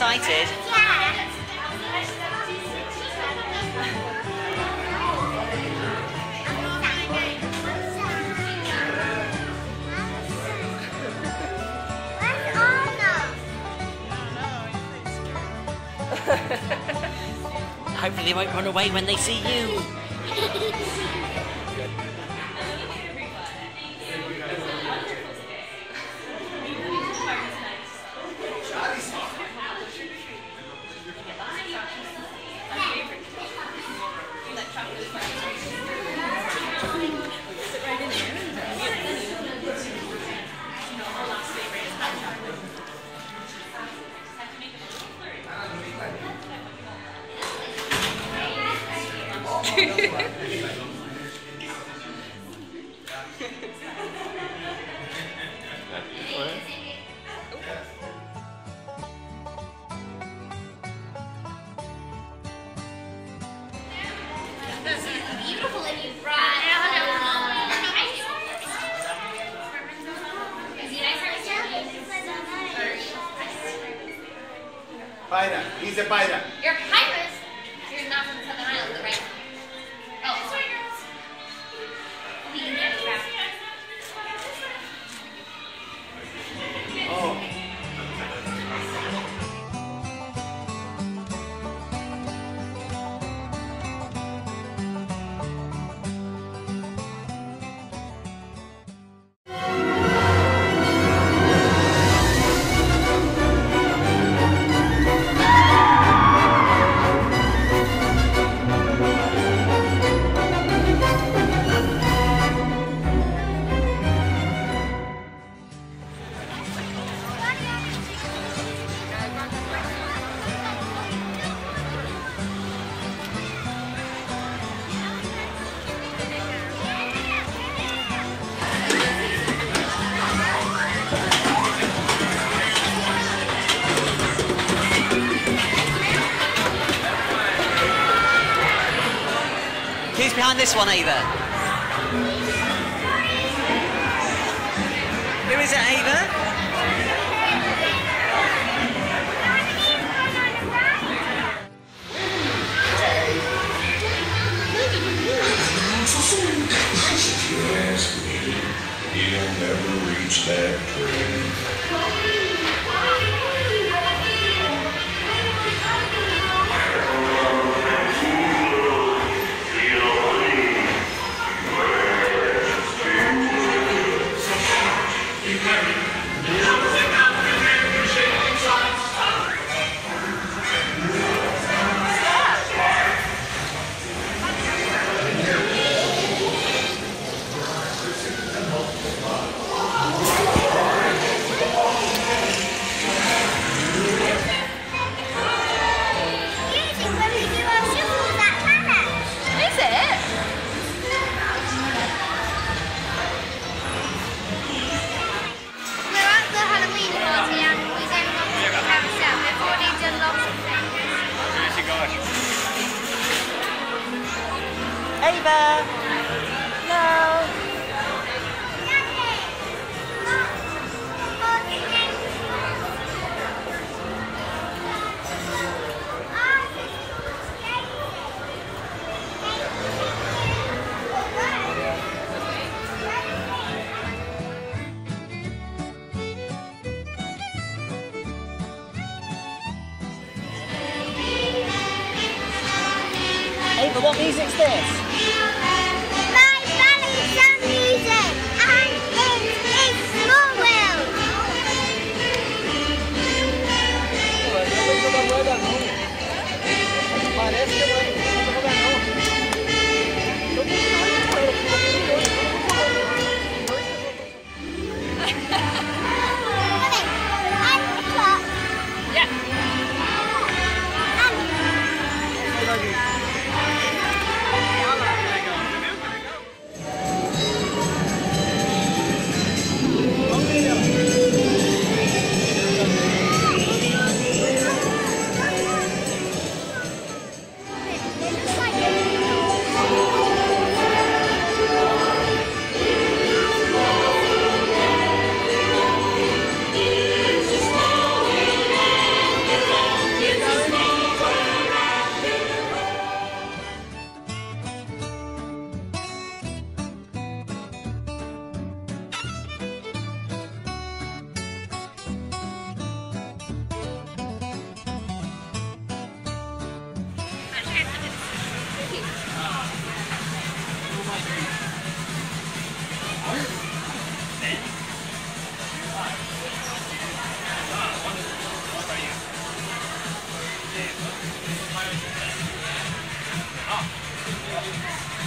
excited? Hopefully they won't run away when they see you. by that. this one, either. What what music's this? My Valentine's music.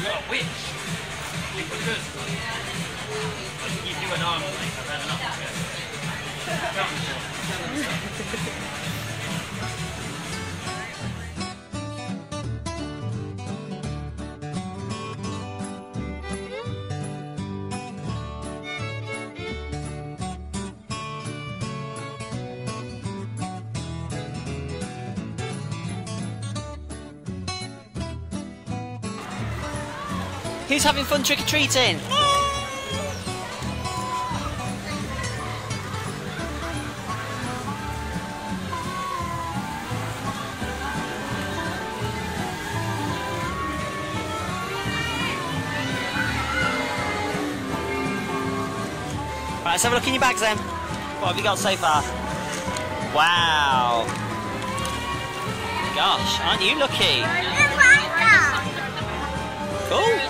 You're a witch. You do an arm like I've had enough of it. Who's having fun trick or treating? Right, let's have a look in your bags then. What have you got so far? Wow. Gosh, aren't you lucky? Cool.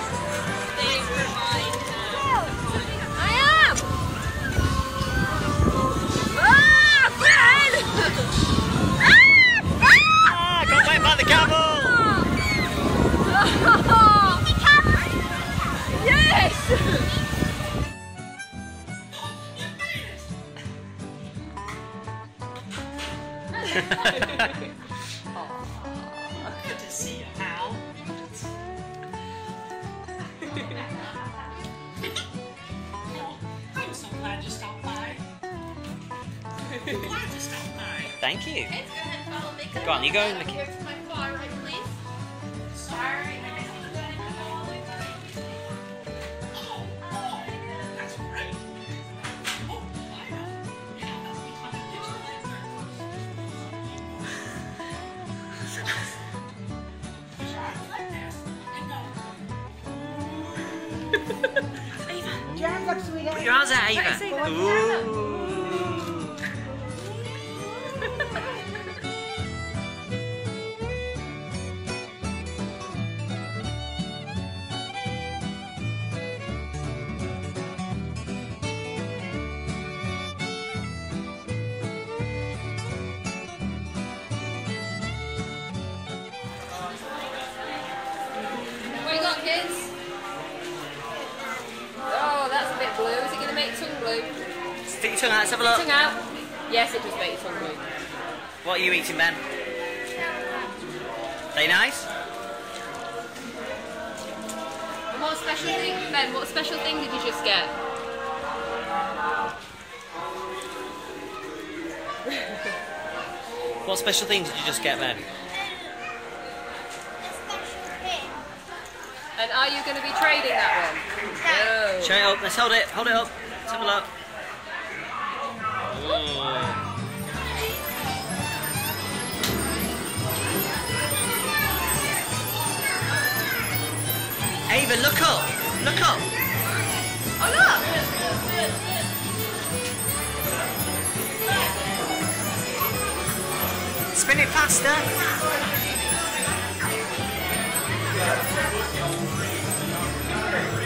Thank you. Go ahead and follow me. Go on, you go and Over look. Here to my far right. Sorry. That's. Oh, I know. Yeah, that's the kind of digital Your hands up, sweetheart. Arms out, Ava. Ooh. Kids? Oh, that's a bit blue. Is it going to make your tongue blue? Stick your tongue out, let's have a look. Tongue out. Yes, it does make your tongue blue. What are you eating, Ben? They nice? And what special thing, Ben? What special thing did you just get? What special thing did you just get, Ben? Are you going to be trading that one? No. Show it up. Let's hold it. Hold it up. Let's have a look. Ooh. Ava, look up. Look up. Oh, look! Spin it faster. Thank you.